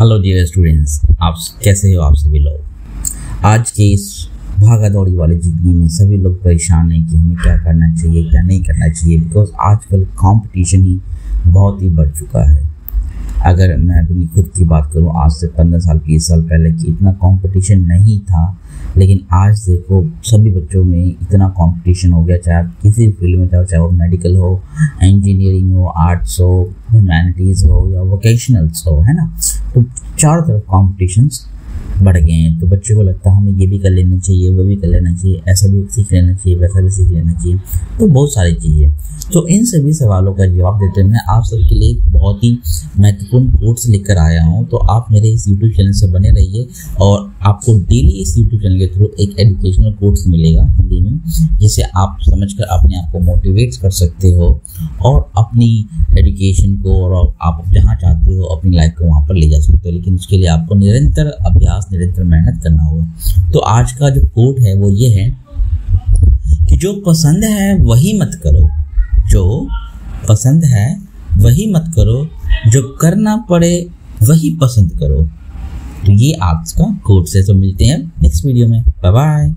Hello dear students, आप कैसे हो? आप सभी लोग? आज के इस भागा दौड़ी वाली ज़िंदगी में सभी लोग परेशान हैं कि हमें क्या करना चाहिए, क्या नहीं करना चाहिए बिकॉज़ आजकल कंपटीशन ही बहुत ही बढ़ चुका है। अगर मैं अपनी खुद की बात करूँ, आज से पंद्रह साल, बीस साल पहले कि इतना कंपटीशन नहीं था, लेकिन आज देखो, सभी बच्चों में इतना कंपटीशन हो गया, चाहे आप किसी भी फ़ील्ड में जाओ, चाहे वो मेडिकल हो इंजीनियरिंग हो आर्ट्स हो ह्यूमैनिटीज़ हो, या वोकेशनल्स हो, है ना? तो चारों तरफ़ कॉम्पिटिशन्स बढ़ गए हैं तो बच्चों को लगता है हमें ये भी कर लेना चाहिए, वो भी कर लेना चाहिए, ऐसा भी सीख लेना चाहिए, वैसा भी सीख लेना चाहिए तो बहुत सारी चीज़ें तो इन सभी सवालों का जवाब देते हुए मैं आप सबके लिए एक बहुत ही महत्वपूर्ण कोर्स लेकर आया हूँ तो आप मेरे इस यूट्यूब चैनल से बने रहिए और आपको डेली इस यूट्यूब चैनल के थ्रू एक एजुकेशनल कोर्स मिलेगा हिंदी में, जिसे आप समझकर अपने आप को मोटिवेट कर सकते हो और अपनी एजुकेशन को और आप जहाँ चाहते हो अपनी लाइफ को वहाँ पर ले जा सकते हो। लेकिन उसके लिए आपको निरंतर अभ्यास, निरंतर मेहनत करना होगा। तो आज का जो कोड है वो ये है कि जो पसंद है वही मत करो, जो पसंद है वही मत करो, जो करना पड़े वही पसंद करो। तो ये आपका कोर्स है तो मिलते हैं नेक्स्ट वीडियो में। Bye bye